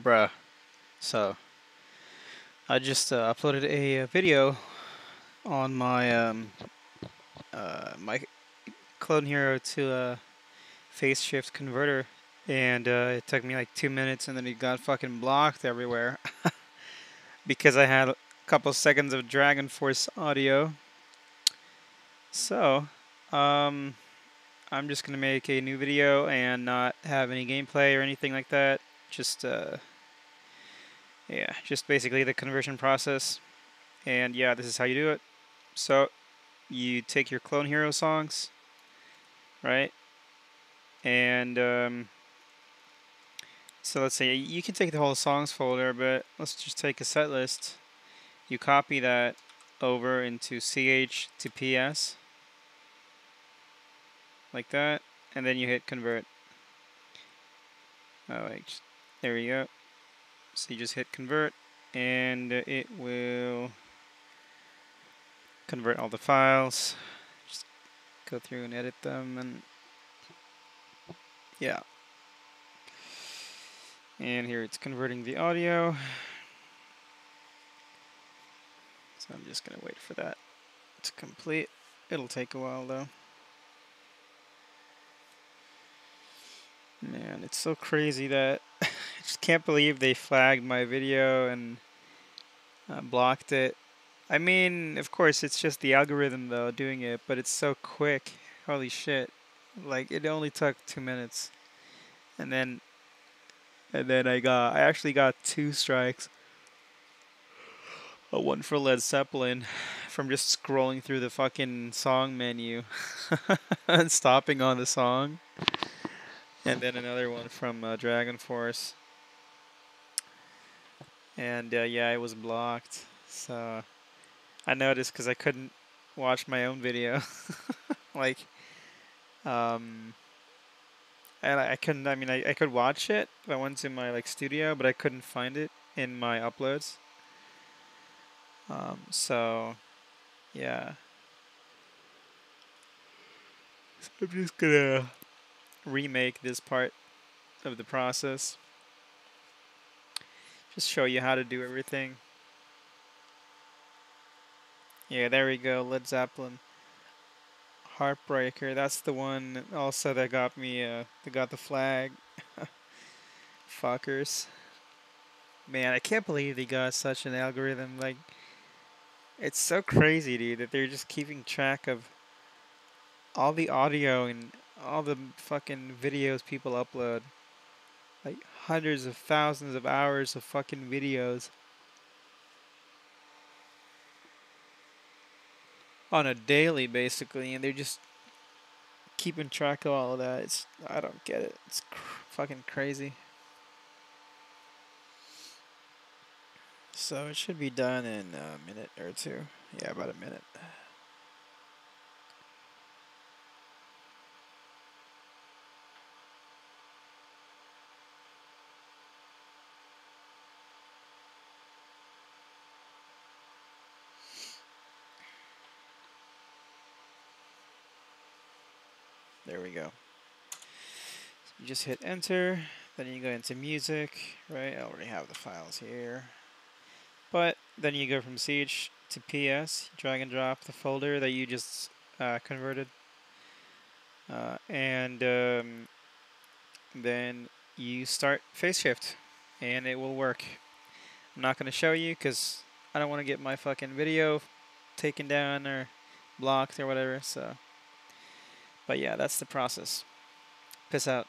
Bruh. So, I just uh, uploaded a, uh, video on my um, uh, my Clone Hero to a phase shift converter, and uh, it took me like two minutes, and then it got fucking blocked everywhere because I had a couple seconds of Dragon Force audio. So, um, I'm just gonna make a new video and not have any gameplay or anything like that. Just uh, yeah, just basically the conversion process. And yeah, this is how you do it. So you take your Clone Hero songs, right? And um, so let's say you can take the whole songs folder, but let's just take a set list. You copy that over into CH to PS, like that, and then you hit convert. Oh, wait, there we go. So you just hit convert, and it will convert all the files. Just go through and edit them, and yeah. And here it's converting the audio. So I'm just going to wait for that to complete. It'll take a while though. Man, it's so crazy that just can't believe they flagged my video and uh, blocked it. I mean, of course, it's just the algorithm though doing it, but it's so quick. Holy shit. Like, it only took two minutes. And then, and then I got, I actually got two strikes. A one for Led Zeppelin from just scrolling through the fucking song menu and stopping on the song. And then another one from uh, Dragon Force. And uh, yeah, it was blocked. So I noticed because I couldn't watch my own video. like, um, and I, I couldn't. I mean, I, I could watch it if I went to my like studio, but I couldn't find it in my uploads. Um, so, yeah. So I'm just gonna remake this part of the process. Just show you how to do everything. Yeah, there we go, Led Zeppelin. Heartbreaker, that's the one also that got me, uh, that got the flag. Fuckers. Man, I can't believe they got such an algorithm, like, it's so crazy, dude, that they're just keeping track of all the audio and all the fucking videos people upload. Like hundreds of thousands of hours of fucking videos. On a daily, basically, and they're just keeping track of all of that. It's I don't get it. It's cr fucking crazy. So it should be done in a minute or two. Yeah, about a minute. There we go. So you just hit enter, then you go into music, right? I already have the files here. But then you go from CH to PS, drag and drop the folder that you just uh, converted. Uh, and um, then you start phase shift and it will work. I'm not going to show you because I don't want to get my fucking video taken down or blocked or whatever. So, But yeah, that's the process. Piss out.